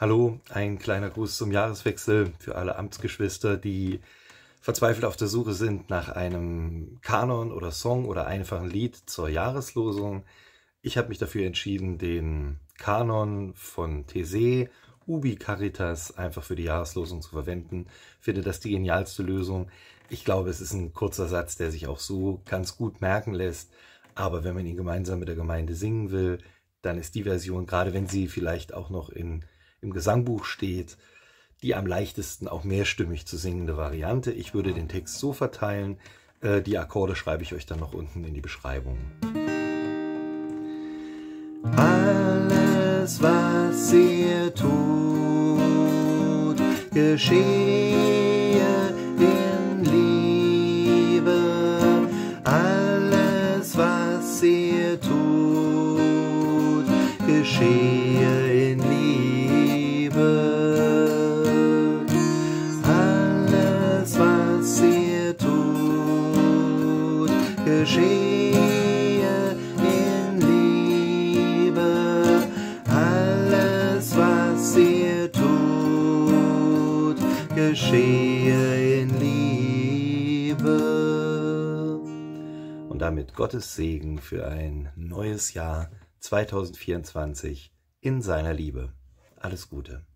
Hallo, ein kleiner Gruß zum Jahreswechsel für alle Amtsgeschwister, die verzweifelt auf der Suche sind nach einem Kanon oder Song oder einfachen Lied zur Jahreslosung. Ich habe mich dafür entschieden, den Kanon von Tese Ubi Caritas einfach für die Jahreslosung zu verwenden. Finde das die genialste Lösung. Ich glaube, es ist ein kurzer Satz, der sich auch so ganz gut merken lässt. Aber wenn man ihn gemeinsam mit der Gemeinde singen will, dann ist die Version, gerade wenn sie vielleicht auch noch in im Gesangbuch steht, die am leichtesten auch mehrstimmig zu singende Variante. Ich würde den Text so verteilen, äh, die Akkorde schreibe ich euch dann noch unten in die Beschreibung. Alles, was ihr tut, geschehe in Liebe. Alles, was ihr tut, geschehe in geschehe in Liebe. Alles, was ihr tut, geschehe in Liebe. Und damit Gottes Segen für ein neues Jahr 2024 in seiner Liebe. Alles Gute.